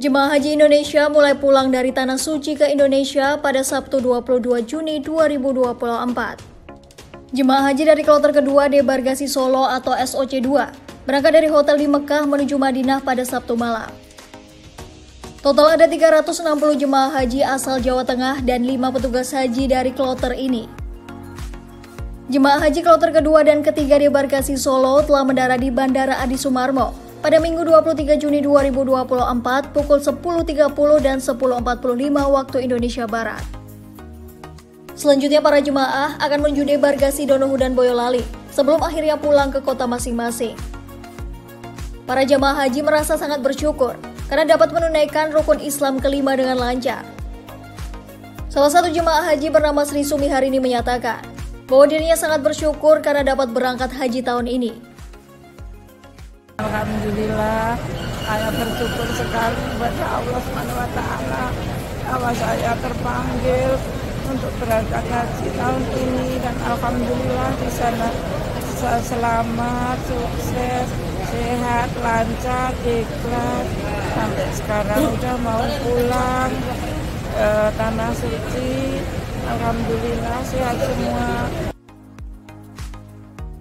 Jemaah Haji Indonesia mulai pulang dari Tanah Suci ke Indonesia pada Sabtu 22 Juni 2024. Jemaah haji dari kloter kedua Debargasi Solo atau SOC 2 berangkat dari hotel di Mekah menuju Madinah pada Sabtu malam. Total ada 360 jemaah haji asal Jawa Tengah dan 5 petugas haji dari kloter ini. Jemaah haji kloter kedua dan ketiga Debarkasi Solo telah mendarat di Bandara Adi Sumarmo pada Minggu 23 Juni 2024 pukul 10.30 dan 10.45 waktu Indonesia Barat. Selanjutnya para jemaah akan menuju debarkasi Donohu dan Boyolali sebelum akhirnya pulang ke kota masing-masing. Para jemaah haji merasa sangat bersyukur karena dapat menunaikan rukun Islam kelima dengan lancar. Salah satu jemaah haji bernama Sri Sumi hari ini menyatakan bahwa dirinya sangat bersyukur karena dapat berangkat haji tahun ini Alhamdulillah, saya bersyukur sekali kepada Allah SWT bahwa saya terpanggil untuk berangkat haji tahun ini dan Alhamdulillah di sana selamat, sukses, sehat, lancar, ikhlas. Sampai sekarang udah mau pulang ke Tanah Suci. Alhamdulillah sehat semua.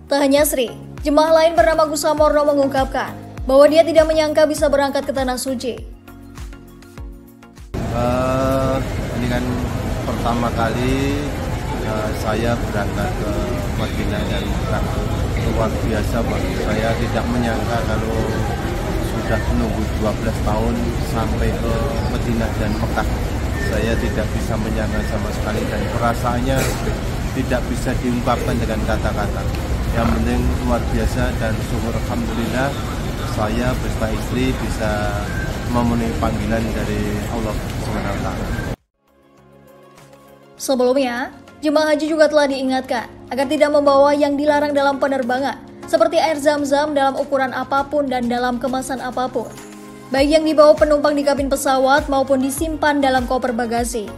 Tak hanya Sri, Jemaah lain bernama Gusamorno mengungkapkan bahwa dia tidak menyangka bisa berangkat ke Tanah Suci. Uh, ini kan pertama kali uh, saya berangkat ke Madinah dan Mekah. Luar biasa bagi saya tidak menyangka kalau sudah menunggu 12 tahun sampai ke Madinah dan Mekah. Saya tidak bisa menyangka sama sekali dan perasaannya tidak bisa diungkapkan dengan kata-kata yang penting luar biasa dan syukur Alhamdulillah saya beserta istri bisa memenuhi panggilan dari Allah SWT. Sebelumnya, jemaah haji juga telah diingatkan agar tidak membawa yang dilarang dalam penerbangan, seperti air zam-zam dalam ukuran apa pun dan dalam kemasan apa pun, baik yang dibawa penumpang di kabin pesawat maupun disimpan dalam koper bagasi.